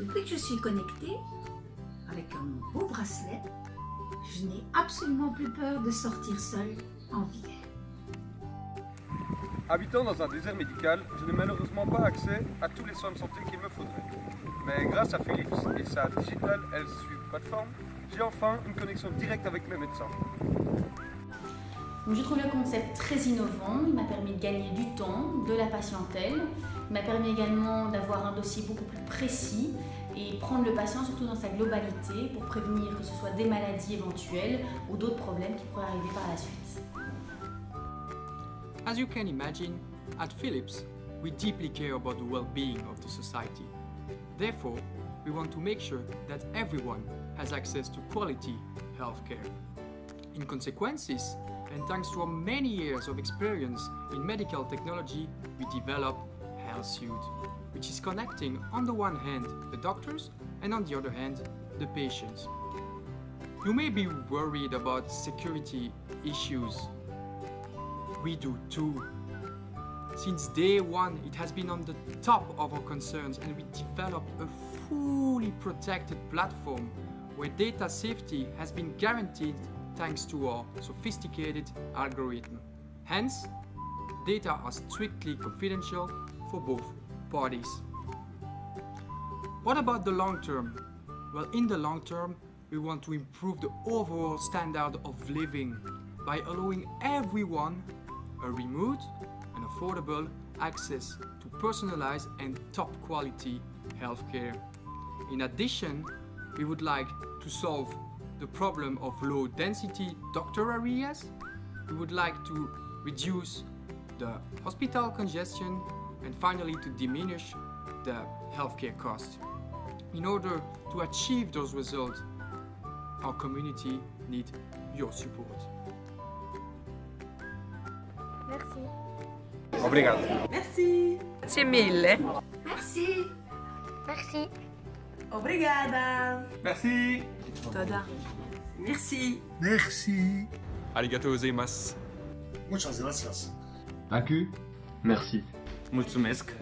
Depuis que je suis connectée, avec un beau bracelet, je n'ai absolument plus peur de sortir seule en ville. Habitant dans un désert médical, je n'ai malheureusement pas accès à tous les soins de santé qu'il me faudrait. Mais grâce à Philips et sa Digital Health Suite plateforme, j'ai enfin une connexion directe avec mes médecins. Je trouve le concept très innovant, il m'a permis de gagner du temps, de la patientèle, il m'a permis également d'avoir un dossier beaucoup plus précis et prendre le patient surtout dans sa globalité pour prévenir que ce soit des maladies éventuelles ou d'autres problèmes qui pourraient arriver par la suite. As you can imagine, at Philips, we deeply care about the well-being of the society. Therefore, we want to make sure that everyone has access to quality healthcare. In consequences, and thanks to our many years of experience in medical technology, we developed HealthSuite, which is connecting on the one hand the doctors and on the other hand the patients. You may be worried about security issues. We do too. Since day one, it has been on the top of our concerns and we developed a fully protected platform where data safety has been guaranteed thanks to our sophisticated algorithm. Hence, data are strictly confidential for both parties. What about the long term? Well, in the long term, we want to improve the overall standard of living by allowing everyone a remote and affordable access to personalized and top quality healthcare. In addition, we would like to solve the problem of low density doctor areas. We would like to reduce the hospital congestion and finally to diminish the healthcare cost. In order to achieve those results, our community needs your support. Merci. Obrigado. Merci. Grazie mille. Merci! Merci. Obrigada. Merci. Toda. Merci. Merci. Arigato gozaimasu. Muchas gracias. Aku, merci. Mulțumesc.